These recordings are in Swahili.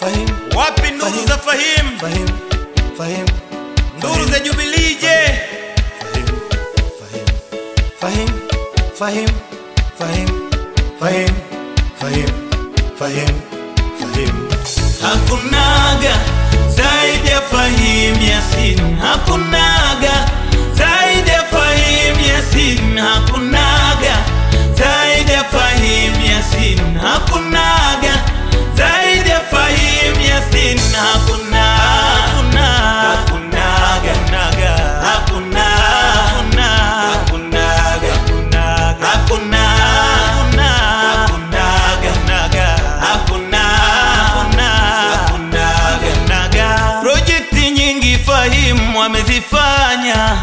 Fahim, wapi nuru za Fahim? Fahim, Fahim, nuru za Jubilee je? Fahim, Fahim, Fahim, Fahim, Fahim, Fahim, Fahim, Fahim. Hakunaga zaidi ya Fahim Yasin, hakunaga wamezifanya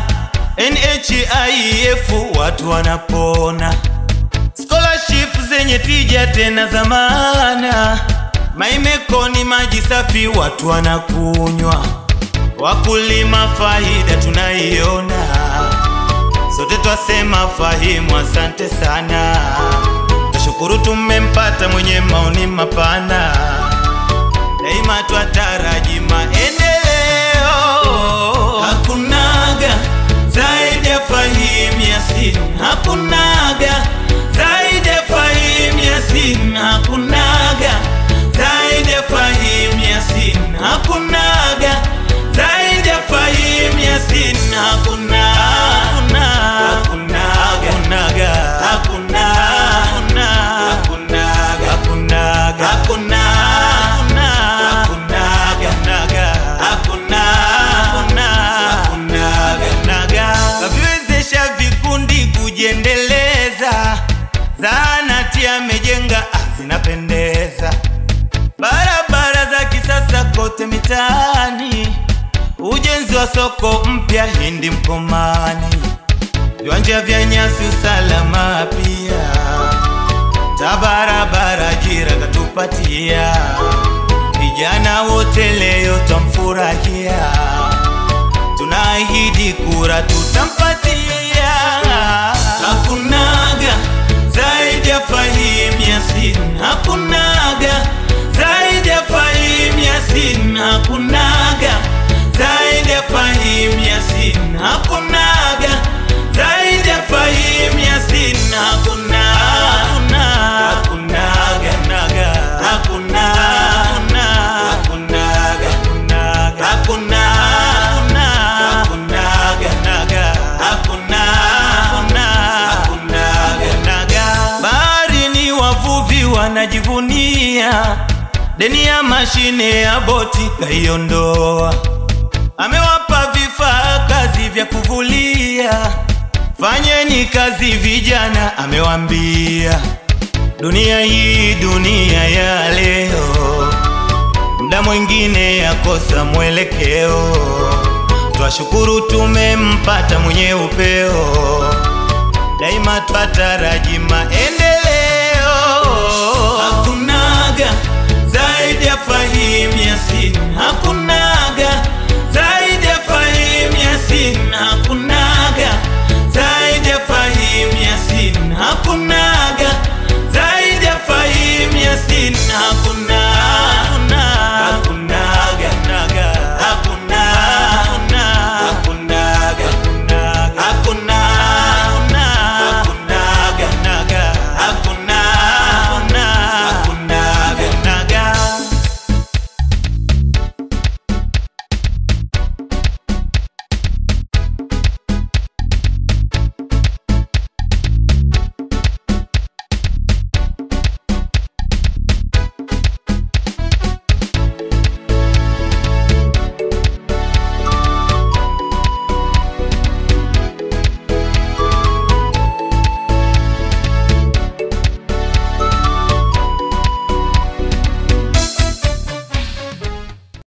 NHIF watu wanapona. Scholarship zenye tija tena za maana. Maimeko ni maji safi watu wanakunywa. Wakulima faida tunaiona. Sote twasema Fahimu asante sana. Tashukuru tumempata mwenye maoni mapana. Daima twataraji maendeleo zahanati amejenga ah, zinapendeza. Barabara za kisasa kote mitaani, ujenzi wa soko mpya Hindi Mkomani, viwanja vya nyasi, usalama pia, ta barabara ajira katupatia, vijana wote leo tamfurahia, tunaahidi kura tutampatia, wavuvi wanajivunia. Deni ya mashine ya boti kaiondoa, amewapa vifaa kazi vya kuvulia, fanyeni kazi vijana, amewambia dunia hii dunia ya leo, mda mwingine yakosa mwelekeo, twashukuru tumempata mwenye upeo, daima twataraji maendeleo, zaidi ya Fahim Yasin, hakunaga